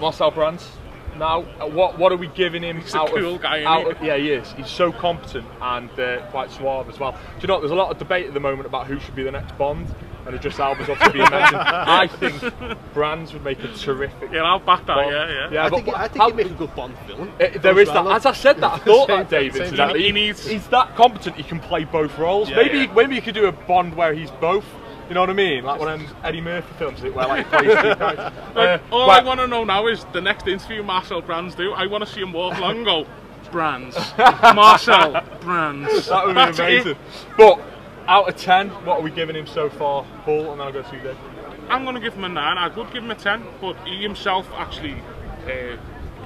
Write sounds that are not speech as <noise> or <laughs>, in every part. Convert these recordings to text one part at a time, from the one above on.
Marcel Brands. Now, uh, what what are we giving him? He's a out cool of, guy, out of- yeah, he is. He's so competent and uh, quite suave as well. Do you know? what, There's a lot of debate at the moment about who should be the next Bond, and Idris Elba's obviously being mentioned. I think Brands would make a terrific. Yeah, I'll back that. Bond. Yeah, yeah. yeah I but think, I think how- he'd make a good Bond film. Uh, there is that. As I said that, I thought Same- that, Dave. same- Incidentally, He needs- he's that competent. He can play both roles. Yeah, maybe, yeah. maybe you could do a Bond where he's both. You know what I mean? Like one of them Eddie Murphy films, it where like he plays two characters. Uh, All but- I want to know now is the next interview Marcel Brands do. I want to see him walk along and go, Brands, <laughs> Marcel Brands. That would be That's it. amazing. But out of ten, what are we giving him so far, Paul? And then I'll go to you, Dave. I'm going to give him a 9. I would give him a 10, but he himself actually uh,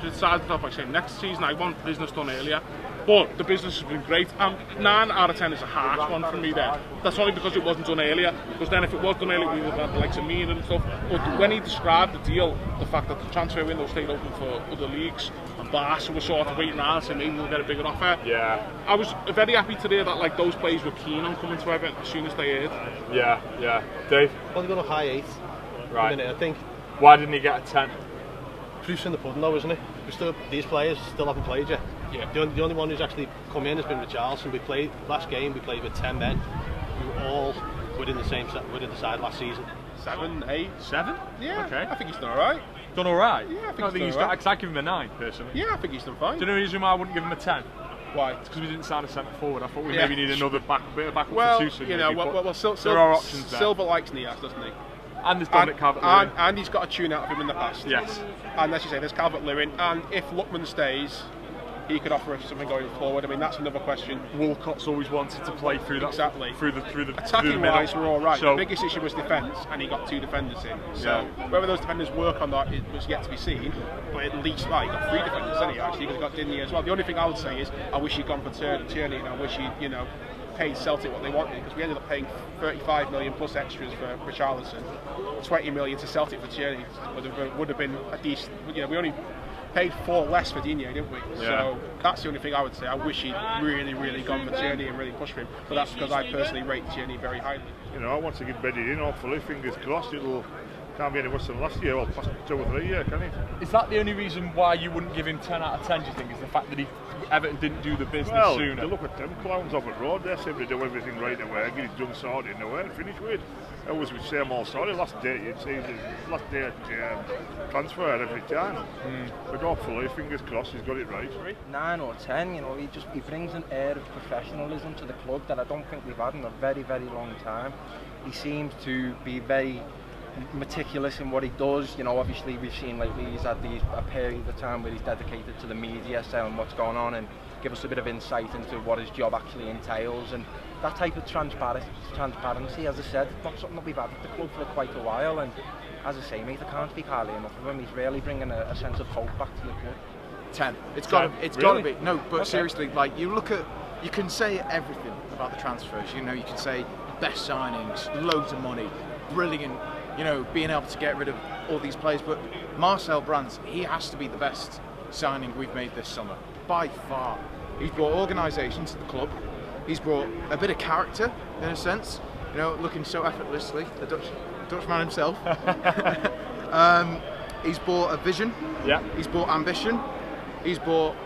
decided that by saying next season I want business done earlier. But the business has been great. Um, 9 out of 10 is a harsh one for me there. That's only because it wasn't done earlier. Because then if it was done earlier, we would have had the likes of Mina and stuff. But when he described the deal, the fact that the transfer window stayed open for other leagues, and Barca was sort of waiting around saying maybe we'll get a bigger offer. Yeah, I was very happy to hear that like those players were keen on coming to Everton as soon as they heard. yeah, yeah. Dave, Well, they're going to high eight. right. Minute, I think Why didn't he get a ten? Proof's in the pudding though, isn't it? We still, these players still haven't played yet. Yeah. The only, the only one who's actually come in has been Richarlison. We played last game. We played with ten men who all were in the same set, were in the side last season. Seven, eight, seven? Yeah, Okay. I think he's done all right. Done all right. Yeah, I think I he's think done he's all done. right. Because I give him a nine personally. Yeah, I think he's done fine. Do you know the reason why I wouldn't give him a ten? Why? It's because we didn't sign a centre forward. I thought we Yeah. maybe need another back, bit of backup Well, for Tosun. you know, maybe, well, well, well Sil- Sil- there are options there. Silva likes Niasse, doesn't he? And there's Dominic calvert and, and he's got a tune out of him in the past. Yes. And as you say, there's Calvert Lewin. And if Lookman stays, he could offer us something going forward. I mean, that's another question. Walcott's always wanted to play through that Exactly. through the through the through the Attacking wise, we're all right. So the biggest issue was defence, and he got two defenders in. So Yeah. whether those defenders work on that it was yet to be seen. But at least, like, he got three defenders, didn't he? Actually, because he got Digne as well. The only thing I would say is, I wish he'd gone for Tierney, Tierney and I wish he, you know, paid Celtic what they wanted because we ended up paying 35 million plus extras for Richarlison, 20 million to Celtic for Tierney would have been, would have been a decent. You know, we only paid four less for Digne, didn't we? Yeah. So that's the only thing I would say. I wish he'd really, really gone for Tierney and really pushed for him. But that's because I personally rate Tierney very highly. you know, I want to get bedded in, hopefully, fingers crossed, it'll can't be any worse than last year, or past two or three years, can it? is that the only reason why you wouldn't give him ten out of ten? Do you think is the fact that he Everton didn't do the business Well, sooner? they look at them clowns off the road, they seem to do everything right away, get it done sorted away and finish with. I always would say I'm all sorry, last day, you'd say the last day at um, transfer every time. Hmm. But hopefully, fingers crossed, he's got it right. nine or ten. You know, he just he brings an air of professionalism to the club that I don't think we've had in a very very long time. He seems to be very meticulous in what he does. You know, obviously we've seen lately he's had these a period of time where he's dedicated to the media, saying what's going on and give us a bit of insight into what his job actually entails and that type of transparent transparency, as I said, not something that we've had at the club for quite a while. And as I say, mate, I can't speak highly enough of him. He's really bringing a, a sense of hope back to the club. Ten. It's got to. It's Really? got to be. No, but Okay. seriously, like you look at, you can say everything about the transfers. You know, you can say best signings, loads of money, brilliant. You know, being able to get rid of all these players. But Marcel Brands, he has to be the best signing we've made this summer by far. He's brought organisation to the club. He's brought a bit of character, in a sense. You know, looking so effortlessly, the Dutch Dutchman himself. <laughs> um, he's brought a vision. Yeah. He's brought ambition. He's brought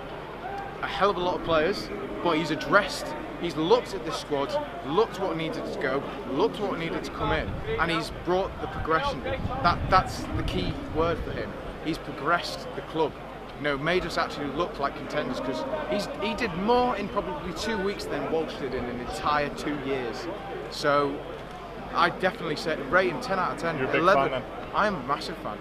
a hell of a lot of players, but he's addressed. He's looked at the squad, looked what needed to go, looked what needed to come in, and he's brought the progression. That that's the key word for him. He's progressed the club. You know, made us actually look like contenders because he's he did more in probably two weeks than Walsh did in an entire two years. So I definitely say rate him 10 out of 10. You're a big 11. fan then? I am a massive fan.